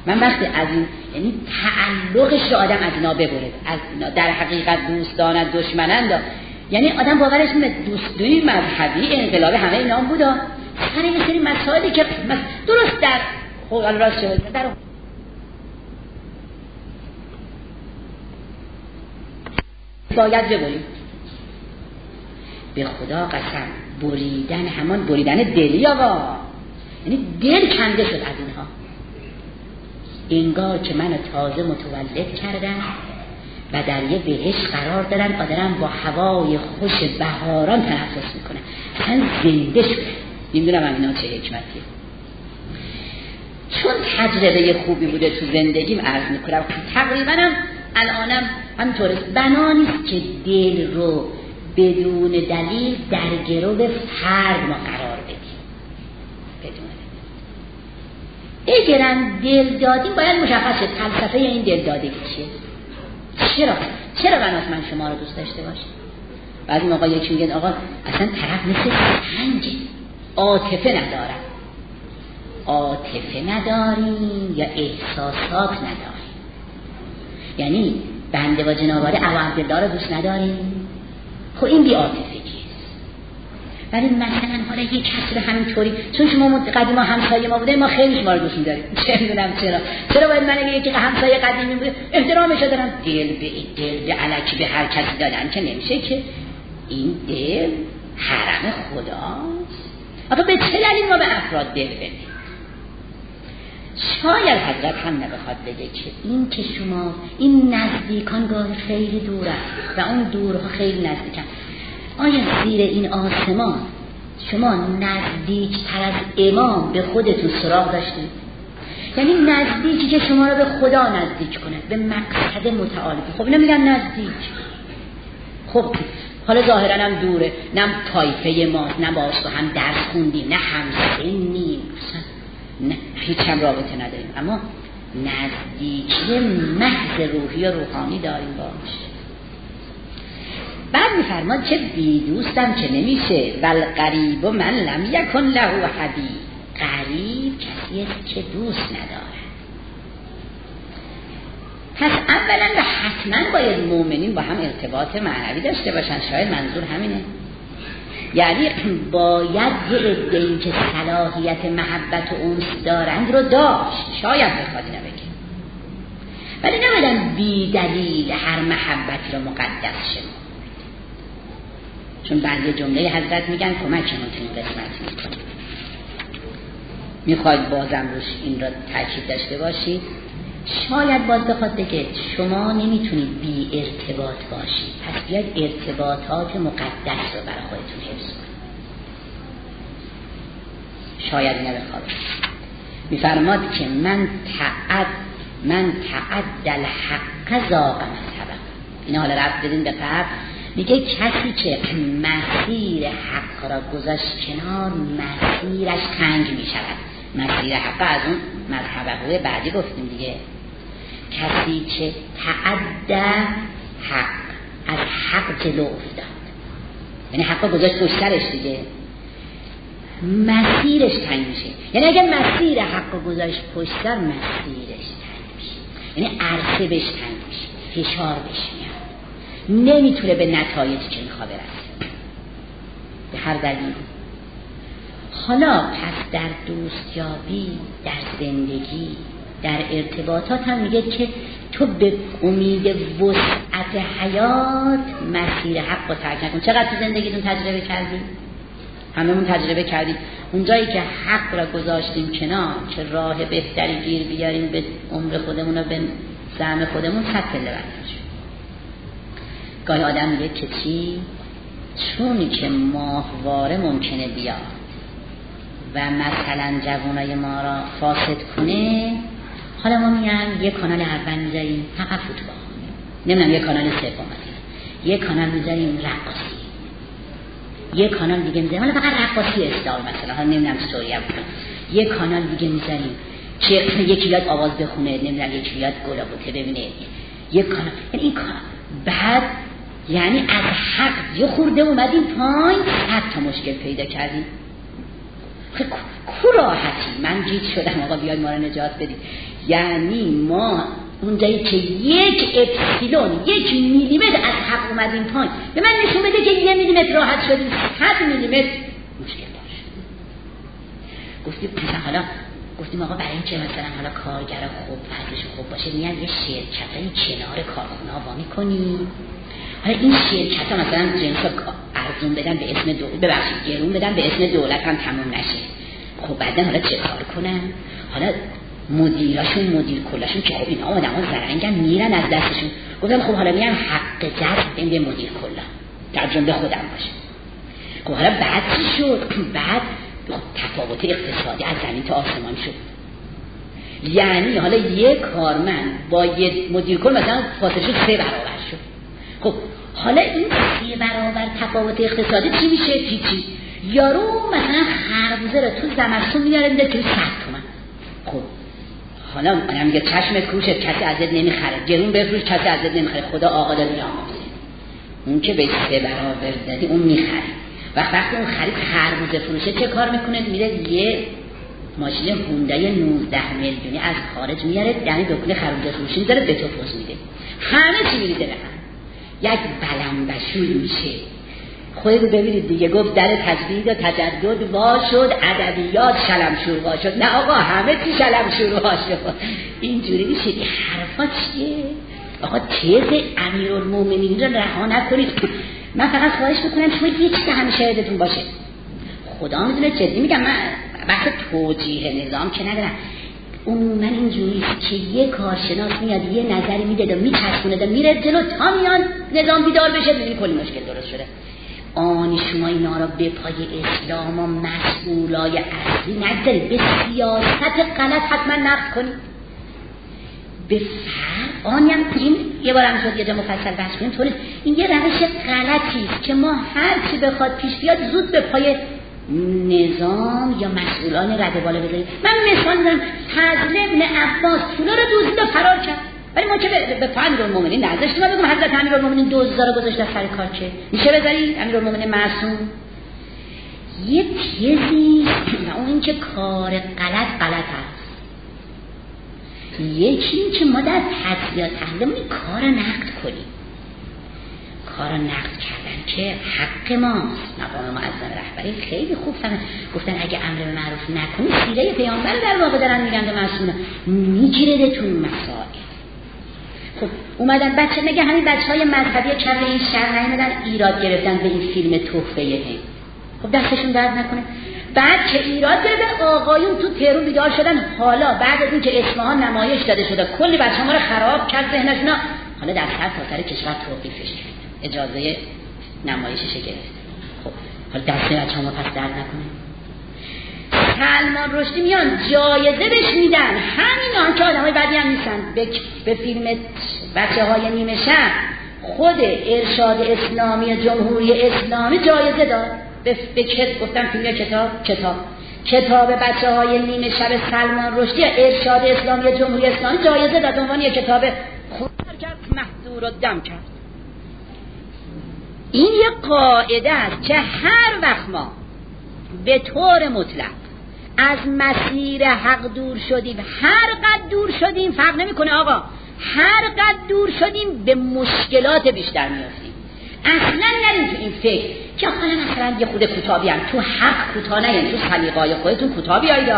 من وقتی از این یعنی تعلقش رو آدم از اینا ببره. از اینا در حقیقت دوستان دشمنند یعنی آدم باورش میده دوستوی مذهبی انقلاب همه اینا هم بودا. سر این سری مسائلی که درست در خوال راست شد در باید ببریم. به خدا قسم بریدن همان بریدن دلی آقا. یعنی دل کنده شد از اینها. انگار که من تازه متولد کردن و در یه بهش قرار دارن آدرم با هوای خوش بهاران تنفس می‌کنه. اصلا زنده شده. نمی‌دونم هم اینا چه حکمتیه. چون تجربه خوبی بوده تو زندگیم عرض می‌کنم تقریبا هم الانم همطور بنا نیست که دل رو بدون دلیل در گرو فرد ما قرار بدیم. بدون اگرم دل دادیم باید مشخص شد فلسفه این دل دادگی چیه؟ چرا؟ چرا بناس من شما رو دوست داشته باشم بعضی موقع یکی میگن آقا اصلا طرف مثل سنگ عاطفه ندارم عاطفه نداریم یا احساسات نداریم؟ یعنی بنده و جناباله ابو عبدالله رو دوست نداریم؟ خب این بی ولی مثلا حالا یه کسی به همین طوری چون شما قدیم همسایه ما بوده ما خیلی شما رو دوست می‌داریم. چه می‌دونم چرا. چرا باید من اگه یکی همسایه قدیمی بوده احترامش دارم. دل به دل به علکی به هر کسی دادن که نمیشه که این دل حرم خداست. آقا به چه دلیل ما به افراد دل بدیم؟ شاید حضرت هم نبخواد بگه که این که شما این نزدیکان گاه خیلی دوره و اون دورها خیلی نزدیکن. آیا زیر این آسمان شما نزدیک تر از امام به خودتون سراغ داشتید؟ یعنی نزدیکی که شما رو به خدا نزدیک کنه به مقصد متعالی. خب اینا میگن نزدیک. خب حالا ظاهرا هم دوره. نه تایفه ما نه با هم درس خوندیم نه همسنیم نه هیچ هم رابطه نداریم. اما نزدیکی محض روحی و روحانی داریم باش. بعد میفرماد چه بی دوستم که نمیشه. ول قریب و من لم یکن له حبی قریب کسی است که دوست نداره پس اولا و حتما باید مؤمنین با هم ارتباط معنوی داشته باشن. شاید منظور همینه. یعنی باید یه عده‌ای که صلاحیت محبت و اونس دارند رو داشت. شاید بخواد اینو بگه ولی نمیدن بی دلیل هر محبتی رو مقدس شما چون بعضی جمله حضرت میگن کمکمون تو این قسمت می‌خواید بازم روش این را تاکید داشته باشید شاید باز بخواد بگه شما نمی‌تونید بی ارتباط باشید پس بیاید ارتباطات مقدس رو برای خودتون حفظ کنید. شاید اینو بخواد میفرماد که من تعد من تعدل حق زاق مذهبم. این حالا رفت بدین به قبل میگه کسی که مسیر حق را گذاشت کنار مسیرش تنگ می‌شود. مسیر حق از اون مذهب بعدی گفتیم دیگه. کسی که تعده حق از حق جلو افتاد. یعنی حق گذاشت پشت سرش دیگه. مسیرش تنگ میشه. یعنی اگه مسیر حق گذاشت پشت سر مسیرش تنگ میشه. یعنی عرصه بهش تنگ میشه. فشار میاد نمی‌تونه به نتایج که میخوا برسه. به هر دلیل حالا پس در دوستیابی در زندگی در ارتباطات هم میگه که تو به امید وسعت حیات مسیر حق رو ترک نکن. چقدر تو زندگیتون تجربه کردیم هممون تجربه کردیم. اونجایی که حق را گذاشتیم کنار که راه بهتری گیر بیاریم به عمر خودمون و به زعم خودمون صد پله گاهی آدم میگه که چی؟ چون که ماهواره ممکنه بیاد و مثلا جوانای ما را فاسد کنه حالا ما میگن یه کانال اول می‌ذاریم فقط فوتبال. نمی‌دونم یه کانال سوم یه کانال می‌ذاریم رقاصی. یه کانال دیگه می‌ذاریم. حالا فقط رقاصی استار مثلا حالا نمی‌دونم سوریه بکنم یه کانال دیگه می‌ذاریم چه یکی بیاد آواز بخونه نمی‌دونم یکی بیاد گلا بوته ببینه. یه کانال. یعنی این کانال. بعد یعنی از حق یه خورده اومدیم پایین. حد تا مشکل پیدا کردیم. کو راحتی؟ من جیت شدم آقا بیاید ما رو نجات بدید. یعنی ما اونجایی که یک اپسیلون یک میلیمتر از حق اومدیم پایین. به من نشون بده که یه میلیمتر راحت شدیم. صد میلیمتر مشکل داشت گفتیم مثلا حالا گفتیم آقا برای اینکه مثلا حالا کارگر خوب فرضش خوب باشه میان یه شرکتایی کنار کارخونه وا می‌کنیم. حالا این شرکت ها مثلا جنس ارزون بدن به اسم دولت ببخشید گرون بدن به اسم دولت هم تموم نشه. خب بعدا حالا چه کار کنن؟ حالا مدیراشون مدیر کلاشون که خب اینا آدم ها زرنگن میرن از دستشون. گفتم خب حالا میان حق جذب به مدیر کلا. در جنبه خودم باشه. خب حالا بعد چی شد؟ بعد تفاوت اقتصادی از زمین تا آسمان شد. یعنی حالا یه کارمند با یه مدیر کل مثلا فاصله سه برابر شد. خب حالا این سه برابر تفاوت اقتصادی چی میشه؟ پیچی. یارو مثلا خربوزه رو تو زمستون میاره میده توی صد تومن. خب حالا من میگه چشم کروشت کسی ازت نمی‌خره. گرون بفروش کسی ازت نمی‌خره. خدا آقا داره اون که به سه برابر دادی اون می‌خره. وقت وقتی اون خرید خربوزه فروشه چه کار می‌کنه؟ میره یه ماشین هوندای 19 میلیونی از خارج میاره یعنی دکونه خربوزه فروشی می‌ذاره به تو پوز میده. همه چی میریزه به یک بلنبشوی میشه. خودتون ببینید دیگه. گفت در تجدید و تجدد وا شد ادبیات شلم وا شد نه آقا همه چی شلم وا شد اینجوری میشه این حرفا چیه؟ آقا تیز امیرالمومنین رو رها نکنید. من فقط خواهش می‌کنم شما یه چیز همیشه یادتون باشه. خدا می‌دونه جدی میگم من بحث توجیه نظام که ندارم. عموما اینجوری که یه کارشناس میاد یه نظری میده و میچسبونه و میره جلو تا میان نظام بیدار بشه ببین کلی مشکل درست شده. آنی شما اینا را به پای اسلام و مسئولای اصلی نگذارید به سیاست غلط حتما نقد کنید. به فرق آنی هم این یه بار هم شد یه جا مفصل بحث کنیم. این یه روش غلطی که ما هر چی بخواد پیش بیاد زود به پای نظام یا مسئولان رده بالا بذاریم من مثال می‌زنم فضل ابن عباس پولا رو دوزید و فرار کرد. ولی ما که به امیر المومنین نذاشتیم من بگم حضرت امیر المومنین دوزده رو گذاشته سر کار که میشه بذاری امیر المومنین معصوم. یه تیزی و اون که کار غلط غلط هست یکی این که ما در تجزیه تحلیل کار نقد کنیم. کار نقد کردن. بلکه حق ماست مقام معظم رهبری خیلی خوب فهمه. گفتن اگه امر به معروف نکنی سیره پیامبر در واقع دارن میگن به مسئول می‌گیره تو مسائل. خب اومدن بچه میگه همین بچه های مذهبی کم این شهر نیمدن ایراد گرفتن به این فیلم تحفه هی خب دستشون درد نکنه. بعد که ایراد گرفتن آقایون تو تهرون بیدار شدن. حالا بعد از اینکه اصفهان نمایش داده شده کلی بچه ما رو خراب کرد ذهنشون. حالا در سر تا سر کشور توقیفش کرد. اجازه نمایشش گرفت. خب حالا دست بچه ما پس درد نکنه. سلمان رشدی میان جایزه بهش میدن. همین که آدم های بدی هم نیستن. به, به فیلم بچه های نیمه شهر خود ارشاد اسلامی جمهوری اسلامی جایزه داد. به, به گفتم فیلم کتاب؟ کتاب. کتاب بچه های نیمه شب سلمان رشدی ارشاد اسلامی جمهوری اسلامی جایزه داد. عنوان یک کتاب خود کرد محضور و دم کرد. این یه قاعده است که هر وقت ما به طور مطلق از مسیر حق دور شدیم هر قد دور شدیم فرق نمی‌کنه آقا. هر قد دور شدیم به مشکلات بیشتر میافتیم اصلا نریم تو این فکر که حالا مثلا یه خود کتابی هم. تو حق کوتاه نه یعنی تو سلیقای خودتون کوتاه بیایید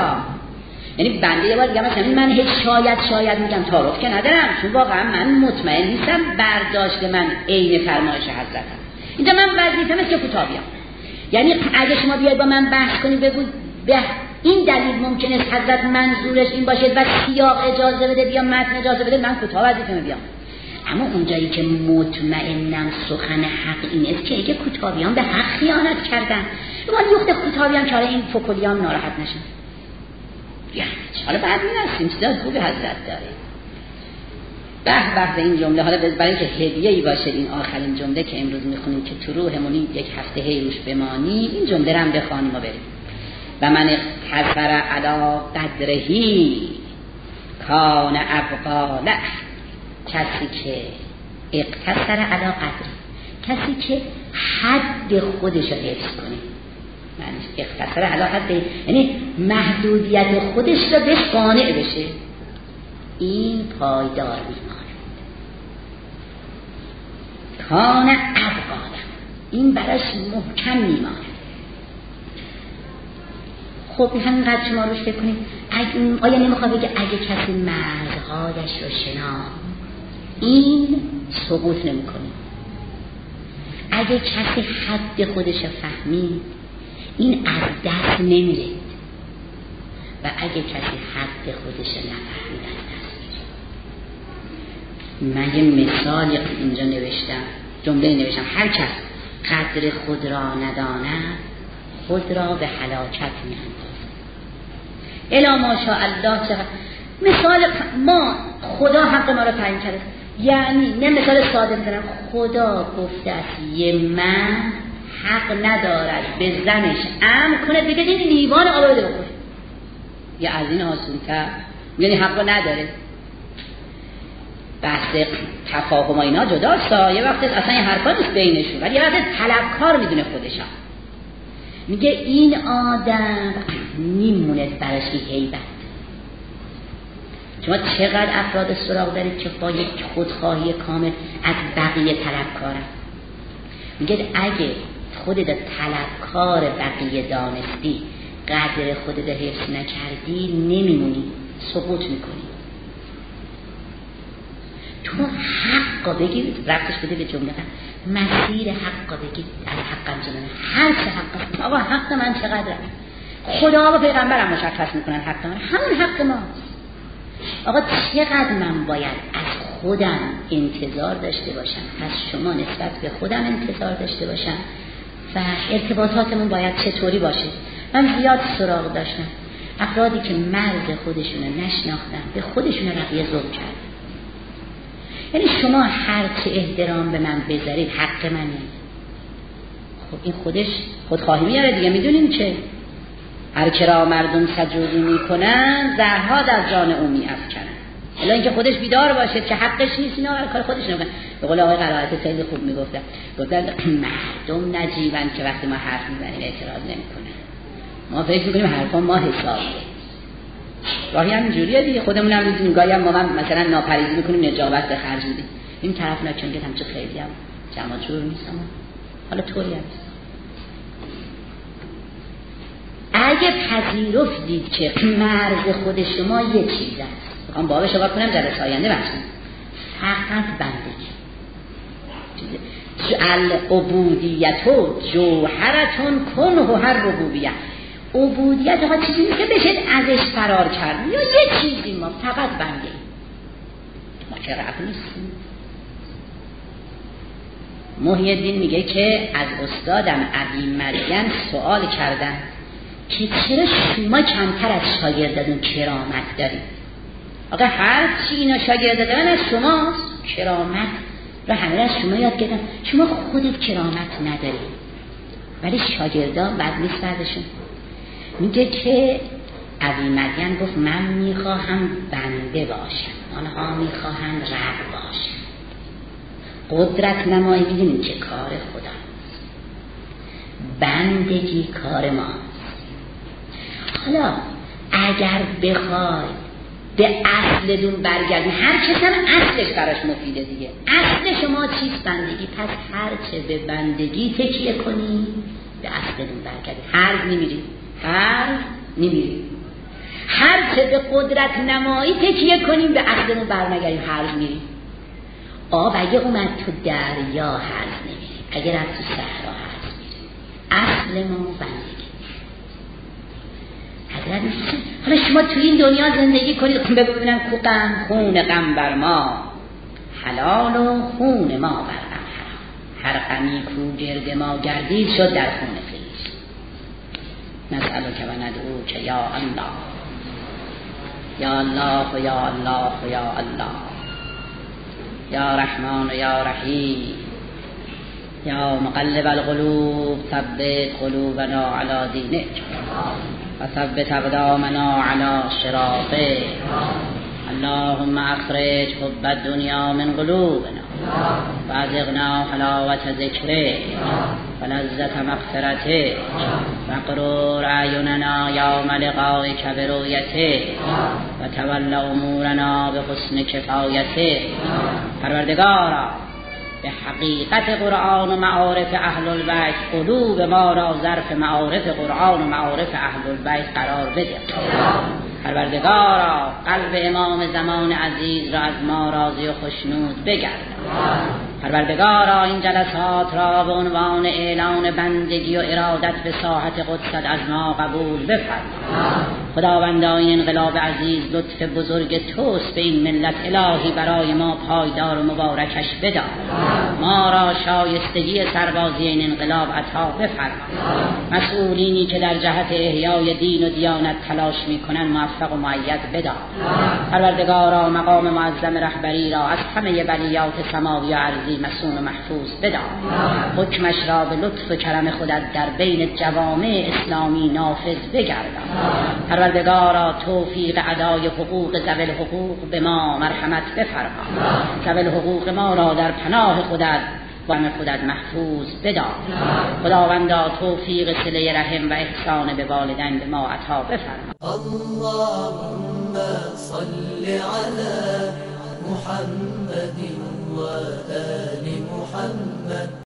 یعنی بنده یه بار دیگه مثلا من هیچ شاید شاید میگم تعارف که ندارم چون واقعا من مطمئن نیستم برداشت من عین فرمایش حضرتم اینجا من که کوتاه بیام. یعنی اگه شما بیاید با من بحث کنید بگو به این دلیل ممکنه حضرت منظورش این باشه و سیاق اجازه بده بیام متن اجازه بده من کوتاه وظیفه بیام. اما اونجایی که مطمئنم سخن حق این است که اگه کوتاهیان به حق خیانت کردن. ما یخت کوتاهیان که این فکلیان ناراحت نشن یعنی حالا بعد این هستیم چیزا خوب حضرت داره. به وقت این جمله. حالا برای اینکه هدیه ای باشه این آخرین جمله که امروز می‌خونیم که تو روحمون یک هفته هی روش بمانی این جمله رو هم بخوانیم و بریم. و من اقتصر علا قدرهی کان ابقاله کسی که اقتصر علا قدر کسی که حد خودش رو حفظ کنه. معنیش اقتصر علا حد یعنی محدودیت خودش رو بهش قانع بشه. این پایدار میماند کان ابقاله این براش محکم میماند. خب همینقدر شما روش فکر کنید. آیا نمی‌خواد بگه اگه کسی مرزهایش رو شنا این سقوط نمی‌کنه. اگه کسی حد خودش فهمید این از دست نمیره و اگه کسی حد خودش نفهمید از دست من یه مثالی اینجا نوشتم جمله نوشتم. هر کس قدر خود را نداند خود را به حلاکت میاندازد. الا ماشاءالله چقدر مثال ما خدا حق ما رو تعیین کرده. یعنی نه مثال ساده می‌زنم خدا گفته است یه من حق ندارد به زنش. ام کنه بگه این لیوان آب بده بخوره. یه از این آسون یعنی حق نداره. بحث تفاهم اینا جداست یه وقت اصلا یه حرفا نیست بینشون ولی یه وقت طلبکار می‌دونه خودشا میگه این آدم میمونه براش هیبت. شما چقدر افراد سراغ دارید که با یک خودخواهی کامل از بقیه طلبکارن؟ میگه اگه خودت طلبکار بقیه دانستی قدر خودت حفظ نکردی نمیمونی. سقوط می‌کنی. تو حق بگیر رفتش بده به جمله. مسیر حق بگید از حقم جنانه هر چه حق آقا حق من چقدر خدا و پیغمبرم مشخص می‌کنن حق من. همون حق ماست آقا چقدر من باید از خودم انتظار داشته باشم؟ از شما نسبت به خودم انتظار داشته باشم؟ و ارتباطاتمون باید چطوری باشه؟ من زیاد سراغ داشتم. افرادی که مرز خودشونو نشناختن به خودشون رقیه ظلم کرد یعنی شما هر چه احترام به من بذارید حق منه. خب این خودش خودخواهی میاره دیگه می‌دونیم چه؟ هر کرا مردم سجودی می‌کنن زهرها در جان او میافکنن الا اینکه خودش بیدار باشه که حقش نیست اینا کار خودش نمی‌کنه. به قول آقای قرائت خیلی خوب می‌گفتن. گفتن مردم نجیبن که وقتی ما حرف می‌زنیم اعتراض نمی‌کنن. ما فکر می‌کنیم حرفا ما حساب. هم اینجوریه دیگه. خودمون هم می‌دونیم گاهی هم ما هم مثلا ناپریزی می‌کنیم نجابت به خرج میدیم. این طرف نه چون هم چه خیلی هم جمع جور نیستم حالا طوری هست اگه پذیرفتید که مرز خود شما یه چیز است. می‌خوام بابه شما کنم در آینده بخشم فقط بندگی. العبودیت و جوهرتون کن و هر ربوبیت. عبودیت ها چیزی که بشه ازش فرار کرد. یا یه چیزی ما فقط بنده. ما که رب نیستیم. محی میگه که از استادم عبی مدین سوال کردن که چرا شما کمتر از شاگردتون کرامت دارید؟ آقا هر چی اینا شاگرد دارن از شماست. کرامت و همه از شما یاد گرفتن. شما خودت کرامت ندارید ولی شاگردان بد نیست بردشون میگه که عبی مدین گفت من می‌خواهم بنده باشم. آنها می‌خواهند رب باشم. قدرت نمایی بیدیم که کار خدا. بندگی کار ما. حالا اگر بخوای به اصل دون برگردی هر کس هم اصلش براش مفیده دیگه. اصل شما چیست بندگی؟ پس هر چه به بندگی تکیه کنی به اصل دون برگردی. هر نمیری هر نمیری هر چه به قدرت نمایی تکیه کنیم به اصلمون برنگردیم هر میریم آب اگه اومد تو دریا هرز نمیری اگه رفت تو صحرا هرز میری اصل ما بندگی. حضرت حالا شما تو این دنیا زندگی کنید. خب ببینم کو خون غم بر ما. حلال و خون ما بر هر غمی کو گرد ما گردید شد در خون که و ندعو که یا الله. یا الله و یا الله و یا الله. یا رحمان و یا رحیم. یا مقلب القلوب ثبت قلوبنا على دینک. و ثبت اقدامنا على شراطه اللهم اخرج حب الدنیا من قلوبنا. و حلاوت ذکره و لذت مغفرته و قرور اعیننا یوم لقائک برؤیته و تول امورنا به حسن کفایته پروردگارا به حقیقت قرآن و معارف اهل البیت قلوب ما را ظرف معارف قرآن و معارف اهل البیت قرار بده. پروردگارا قلب امام زمان عزیز را از ما راضی و خشنود بگرد. پروردگارا این جلسات را به عنوان اعلان بندگی و ارادت به ساحت قدست از ما قبول بفرما خداوندا این انقلاب عزیز لطف بزرگ توست به این ملت الهی برای ما پایدار و مبارکش بدا ما را شایستگی سربازی این انقلاب عطا بفرما مسئولینی که در جهت احیای دین و دیانت تلاش می‌کنن موفق و معید بدا پروردگارا مقام معظم رهبری را از همه بلیات سماوی و عرضی مسون و محفوظ. بدا. حکمش را به لطف و کرم خودت در بین جوامع اسلامی نافذ بگردان. پروردگارا توفیق ادای حقوق زول حقوق به ما مرحمت بفرما. زول حقوق ما را در پناه خودت و خودت محفوظ بدا. خداوندا توفیق سله رحم و احسان به والدین به ما عطا بفرما. اللهم صل على محمد وآل محمد.